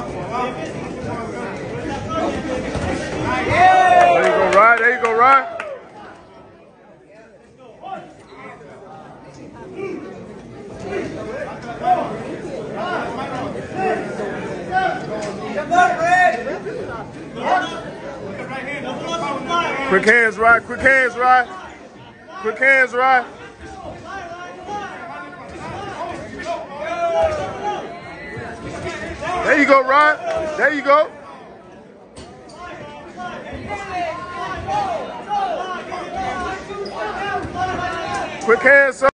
There you go, Ryan. There you go, Ryan. Quick hands, right? Quick hands, right? Quick hands, right? There you go, Ryan. There you go. Quick hands, son.